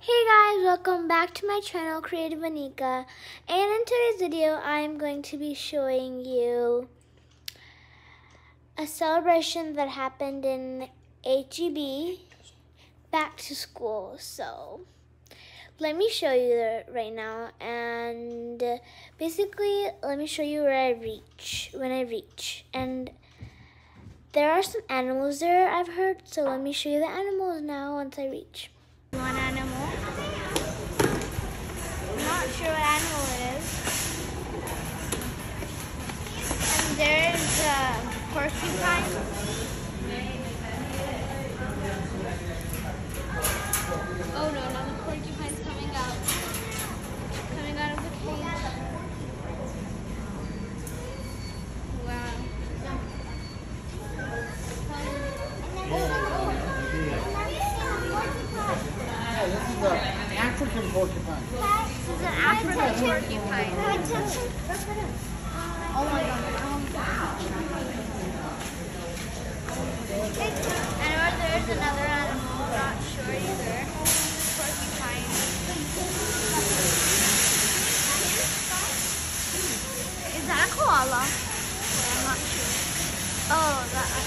Hey guys, welcome back to my channel, Creative Anika. And in today's video, I'm going to be showing you a celebration that happened in HEB back to school. So let me show you right now. And basically, let me show you where I reach, when I reach. And there are some animals there, I've heard. So let me show you the animals now once I reach. One animal. Not sure what animal it is. And there's a porcupine. Oh no, now the porcupine's coming out. Coming out of the cage. Wow. Yeah, this is an African porcupine. This is an African porcupine. Oh my god. And over there's another animal, not sure either. Porcupine. Is that a koala? I'm not sure. Oh, that, I'm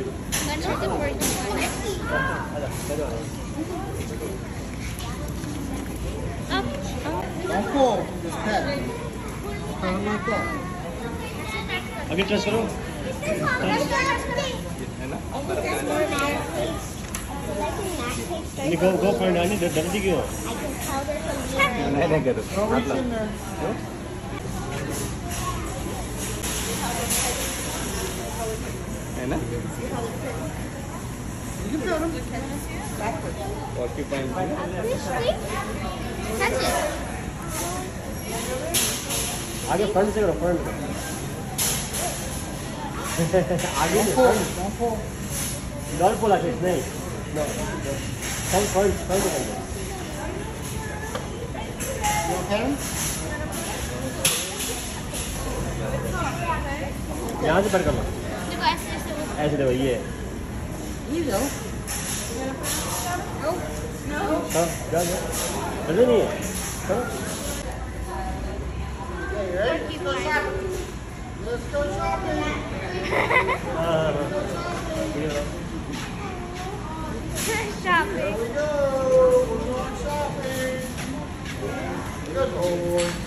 Up, up. This pet. That. आगे trust करो नहीं गो go find आनी डरती क्यों नहीं नहीं करो है ना? आगे फ्रंट से करो फ्रंट आगे डॉल पोला नहीं। फ्रंट फ्रंट फ्रंट यहाँ से पर कर लो ऐसे ऐसे वो- ऐसे देखो ये Here you go. हाँ जाओ जाओ जल्दी नहीं है करो Okay, you ready? Let's go shopping. Let's go shopping. हाँ हाँ हाँ ये करो Shopping. Here we go. We're going shopping. Good boy.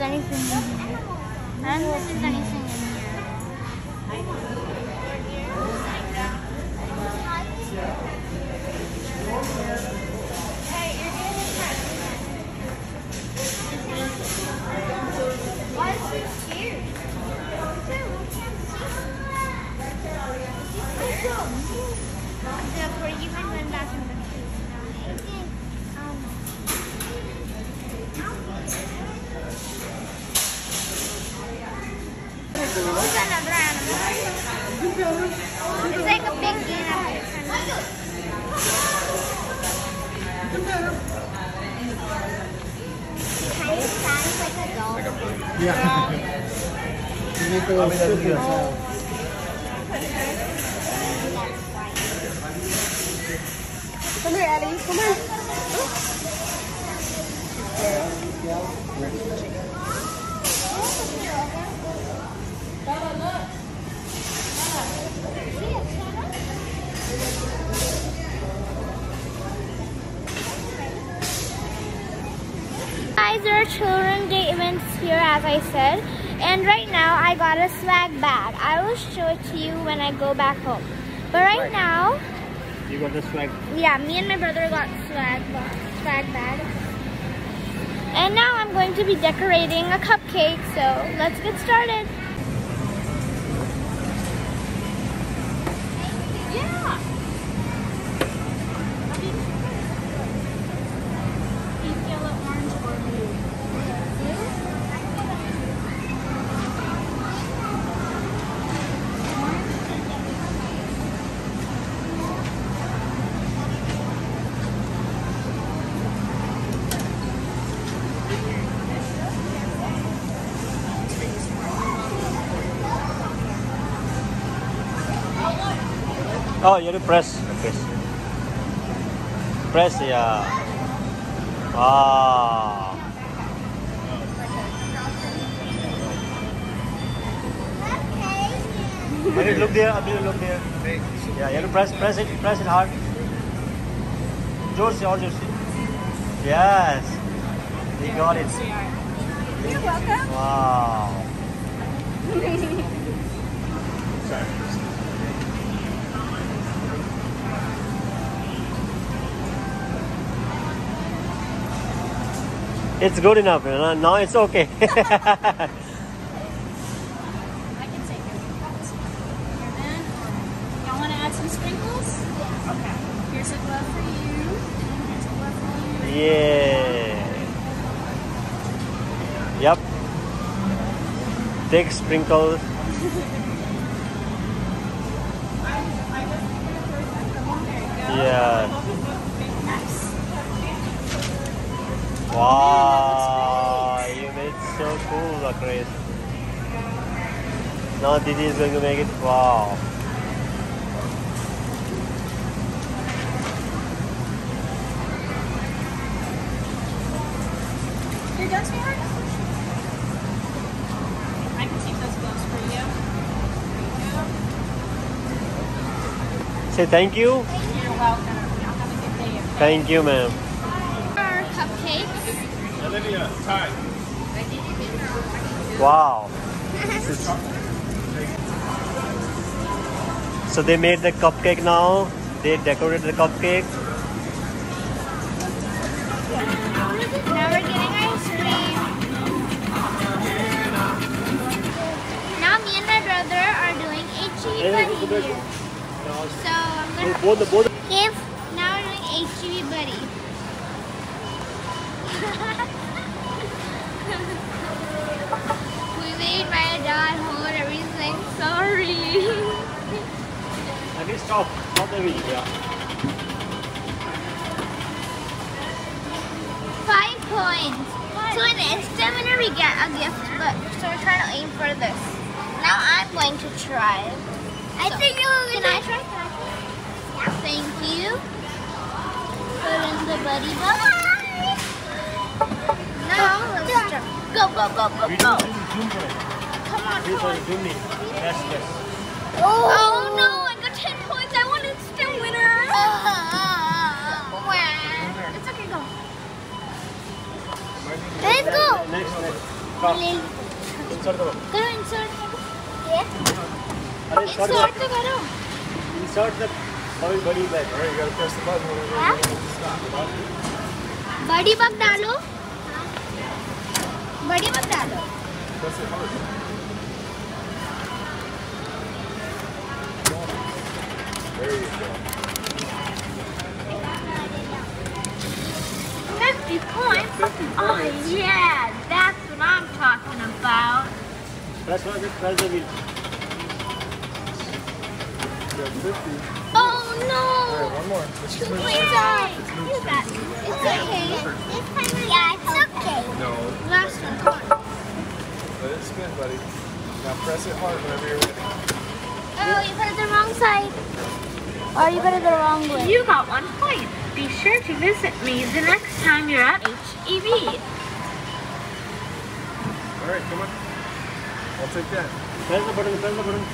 anything in here. I don't think there's anything in here. Yeah. you little circular sound. Come here, Eddie. Come on. Guys, there are children here, as I said. And right now, I got a swag bag. I will show it to you when I go back home. But right now, You got the swag. yeah, me and my brother got swag swag bag. And now I'm going to be decorating a cupcake, so let's get started. Oh, you have to press. Press. Press, yeah. Wow. Abhi, look there. Abhi, look there. Yeah, you have to press, press it, press it hard. Josie, or Josie. Yes. You got it. You're welcome. Wow. It's good enough. You know? Now it's okay. I can take sprinkles. Here Wow, you made so cool, Chris. Now Didi is going to make it. Wow. You're done, sweetheart? I can take those gloves for you. Say thank you. You're welcome. Y'all have a good day. Thank you, ma'am. Our cupcakes. Olivia, Ty. Wow. So they made the cupcake now. They decorated the cupcake. Now we're getting ice cream. Now me and my brother are doing HEB buddy here. So I'm gonna Let me stop. Stop the video. Five points. So in instant winner we get a gift, but so we're trying to aim for this. Now I'm going to try. I think you can I try? Can I try? Yeah. Thank you. Put in the buddy box. Now let's jump. Go go go go go. Come on, Please, come on. zoom in. Yes, yes. Oh, oh no, next next insert करो करो insert ये अरे insert तो करो insert the बड़ी बड़ी bag अरे यार प्रेस द बटन बड़ी बग डालो। बड़ी बग डालो। There you go. Oh, yeah. Talking about. Press That's why just press the wheel. You have 50. Oh All right, no! one more. Let's just move It's straight. alright. It's okay. Yeah, it's okay. No. Last one. Let it spin, buddy. Now press it hard whenever you're ready. Oh, you put it the wrong side. Or you put it the wrong way. You got one point. Be sure to visit me the next time you're at E HEB. All right, come on. I'll take that. Press the button, press the button.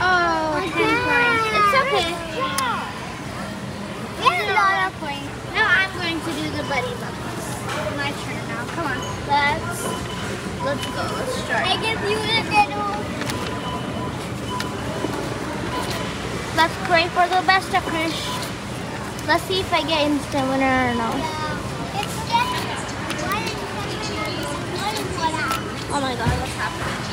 Oh, 10 points. It's okay. It's a lot of points. Now I'm going to do the buddy bubbles. My turn now. Come on. Let's let's go. Let's start. I guess you Let's pray for the best of Krish. Let's see if I get instant winner or no. Oh my god, what's happening?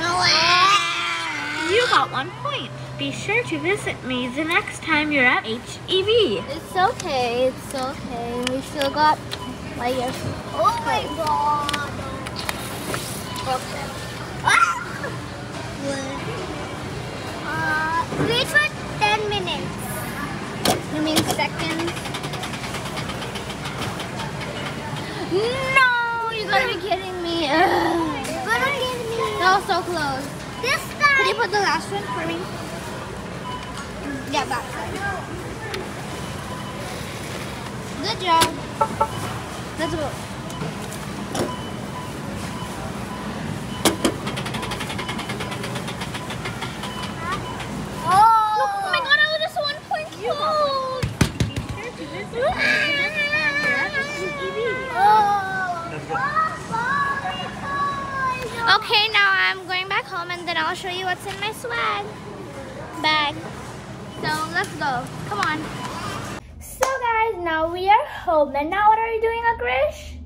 No way. You got one point. Be sure to visit me the next time you're at E HEB. It's okay, it's okay. We still got like yes. Oh my god. Okay. Uh, wait for 10 minutes. You mean seconds? No, you gotta be kidding me. Ugh. That was so close. This time. Could you put the last one for me? Yeah, that side. Good job. Let's go. Oh! Look, oh my god, I was just one point close. Be sure to visit me the next time you're at HEB. Okay, now I'm going back home and then I'll show you what's in my swag bag. So let's go. Come on. So guys, now we are home and now what are we doing, Akrish?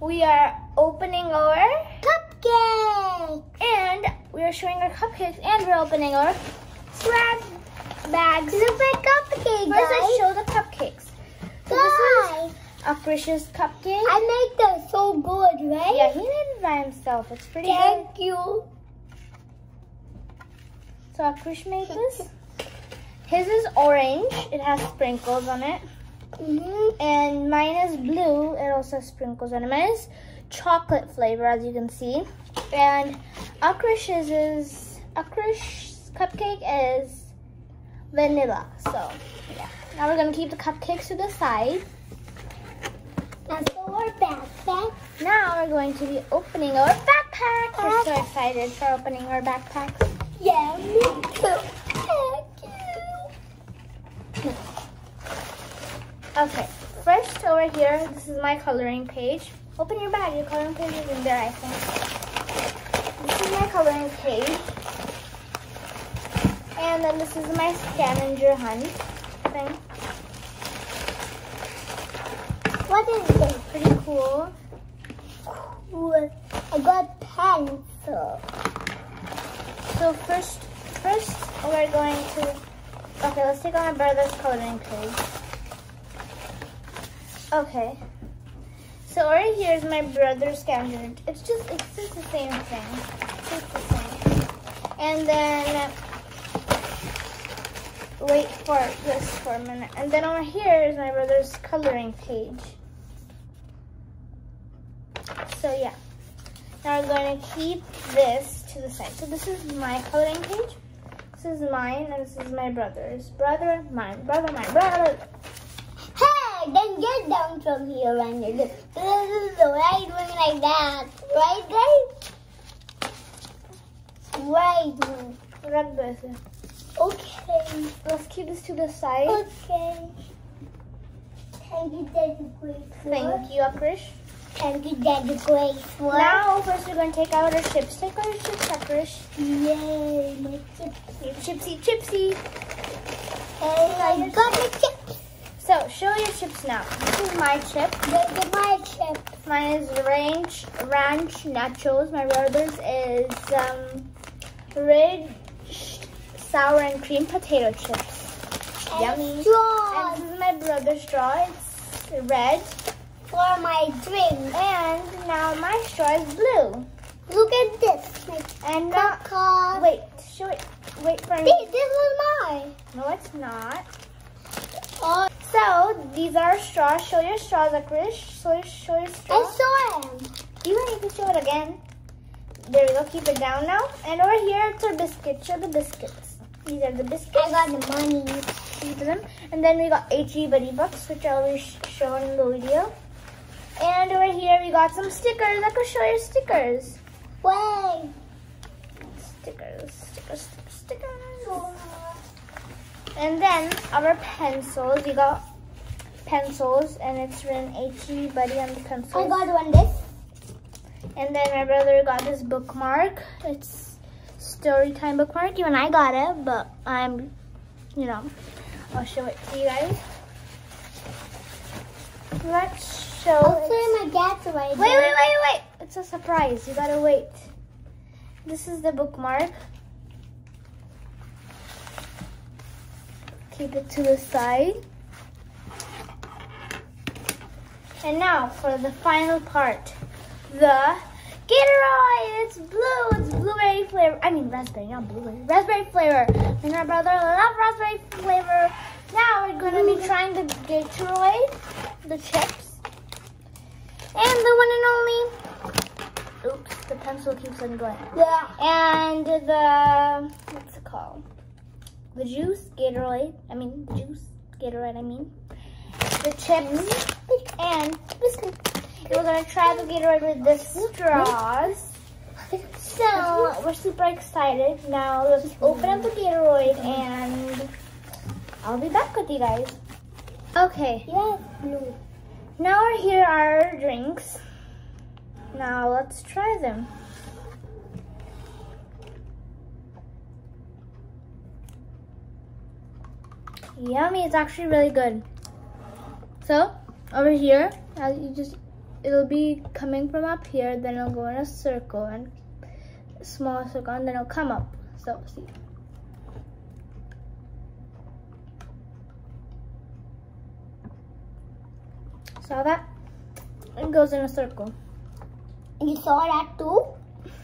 We are opening our cupcake and we are showing our cupcakes and we're opening our swag bags. Look like cupcake, First, let's show the cupcakes. So this is Akrish's cupcake. I make them so good, right? Yeah, he did it by himself. It's pretty Thank you. So Akrish made this. His is orange. It has sprinkles on it. Mm-hmm. And mine is blue. It also has sprinkles on it. Mine is chocolate flavor, as you can see. And Akrish's is Akrish's cupcake is vanilla. So yeah. Now we're gonna keep the cupcakes to the side. Let's go our backpack. Now we're going to be opening our backpack. We're so excited for opening our backpacks. Yeah, me too. Okay, first over here, this is my coloring page. Open your bag, your coloring page is in there, I think. This is my coloring page. And then this is my scavenger hunt thing. This? Pretty cool. Cool. I got pencil. So first, first we're going to, okay, let's take out my brother's coloring page. Okay. So right here is my brother's scavenger. It's just, it's just the same thing. Just the same. And then, wait for this for a minute. And then over here is my brother's coloring page. So yeah. Now we're going to keep this to the side. So this is my coloring page. This is mine, and this is my brother's. Brother, mine. Brother, mine. Brother. Hey, then get down from here and you do right wing like that. Right, guys? Right wing. Rag better. Okay. Let's keep this to the side. Okay. Thank you. Thank you, You, Daddy Grace. For Now, first we're going to take out our chips. Take out your chips, Akrish. Yay, my chips. Chipsy, chipsy. Hey, I got the chips. So, show your chips now. This is my chip. This is my chip. Mine is ranch, ranch nachos. My brother's is um, red sour and cream potato chips. Yummy. And this is my brother's straw. It's red. For my drink. And now my straw is blue. Look at this. And now, wait, show it. Wait for me. This, this was mine. No, it's not. Oh, So these are straws. Show your straws, Akrish. Show show your straws. I saw him. Even you can show it again. There we go. Keep it down now. And over here, it's our biscuits. Show the biscuits. These are the biscuits. I got the money. Keep them. And then we got HEB Buddy Bucks, which I always show in the video. And over here, we got some stickers. I can show you stickers. Way. Stickers, stickers, stickers, stickers. And then our pencils. We got pencils, and it's written HEB Buddy on the pencils. I got one this. And then my brother got this bookmark. It's story time bookmark. Even I got it, but I'm, you know, I'll show it to you guys. Let's show I'll show my dad's right Wait, wait, wait, wait. It's a surprise. You gotta wait. This is the bookmark. Keep it to the side. And now for the final part. The Gatorade! It's blue. It's blueberry flavor. I mean raspberry, not blueberry. Raspberry flavor. And my brother loves raspberry flavor. Now we're gonna be trying the Gatorade, the chips. And the one and only. Oops, the pencil keeps on going. Yeah. And the what's it called? The juice Gatorade. I mean the juice Gatorade. I mean the chips and biscuits. And we're gonna try the Gatorade with the straws. So we're super excited. Now let's open up the Gatorade and I'll be back with you guys. Okay. Yes, blue. Now here are our drinks. Now let's try them. Yummy, it's actually really good. So, over here, as you just, it'll be coming from up here, then it'll go in a circle, and small circle, and then it'll come up. So, see. Saw that? It goes in a circle. You saw that too?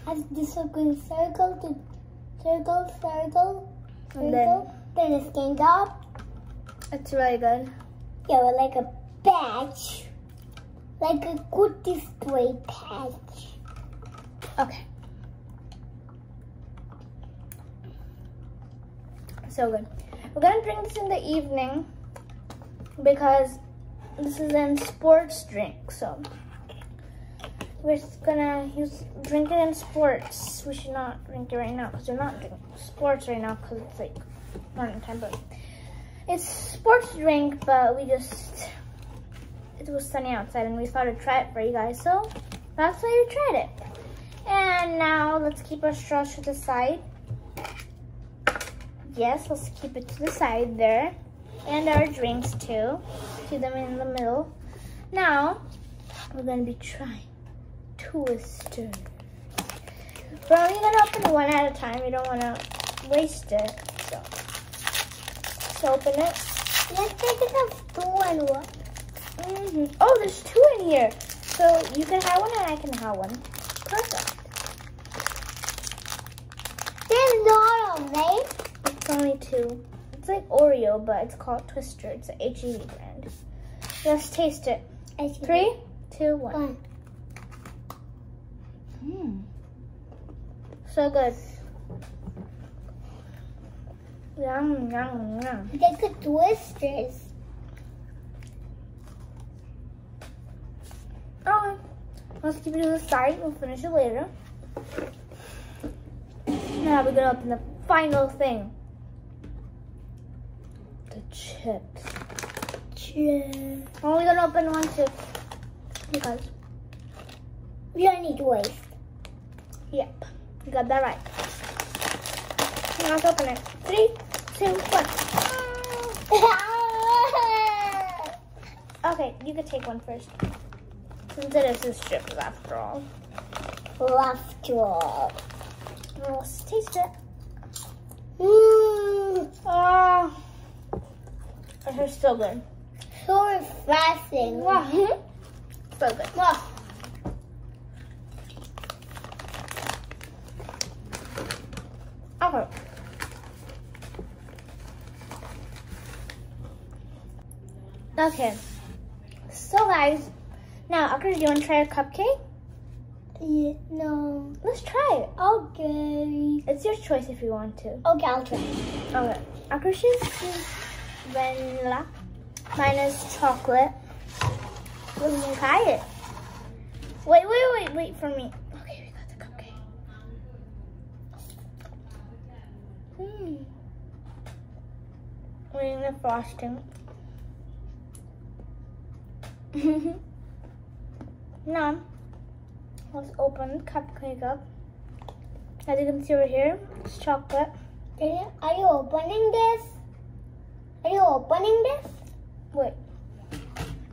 As this circle, circle to circle, circle, And then circle. Then it came up. it's really good. Yeah, well, like a patch. Like a good display patch. Okay. So good. We're gonna drink this in the evening because this is in sports drink. So we're gonna use drink it in sports. We should not drink it right now because we're not drinking sports right now because it's like morning time. But it's sports drink, but we just it was sunny outside and we thought to try it for you guys. So that's why we tried it. And now let's keep our straws to the side. Yes, let's keep it to the side there. And our drinks too. Keep them in the middle. Now, we're gonna be trying Twister. We're only gonna open one at a time. We don't wanna waste it. So, let's open it. Let's take two and one. hmm Oh, there's two in here. So you can have one and I can have one. Perfect. There's not a name. It's only two. It's like Oreo, but it's called Twister. It's an HEB brand. Let's taste it. Three, two, one. One. Mm. So good. Yum, yum, yum. Take the twisters. Okay. Let's keep it to the side. We'll finish it later. Now we're gonna open the final thing. The chips. Cheers. Only gonna open one chip because We don't need to waste. Yep, you got that right. Now let's open it. Three, two, one. Okay, you could take one first. Since it is his strips after all. Draw. Now let's taste it. Mmm. This is so good. So refreshing. So good. Okay. Okay. So guys, now Akra, do you want to try a cupcake? Yeah, no. Let's try it. Okay. It's your choice if you want to. Okay, I'll try. Okay. Is vanilla. Mine is chocolate. Can try it. Wait, wait, wait, wait for me. Okay, we got the cupcake. Hmm. We're in the frosting. now, let's open the cupcake up. As you can see over here, it's chocolate. Are you opening this? Are you opening this? Wait.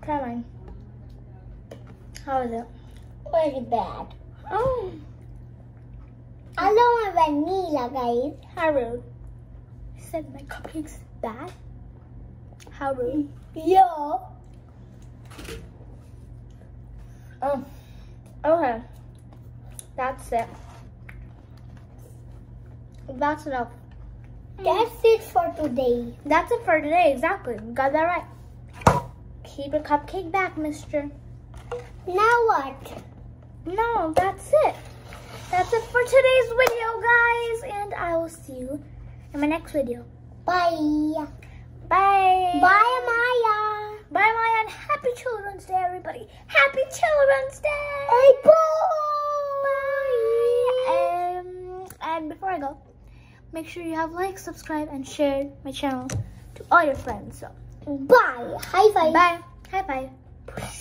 Try mine. How is it? Very bad. Oh, I don't want vanilla, guys. how rude. Said my cupcake's bad. How rude. Yeah. Oh, okay. That's it. That's enough. That's it for today. That's it for today. Exactly. Got that right. Keep your cupcake back, mister. Now what? No, that's it. That's it for today's video, guys. And I will see you in my next video. Bye. Bye. Bye, Maya. Bye, Maya, and happy Children's Day, everybody. Happy Children's Day. Hey, Bye. Um, and before I go, make sure you have liked, subscribe, and shared my channel to all your friends. So, Bye. High five. bye. High five.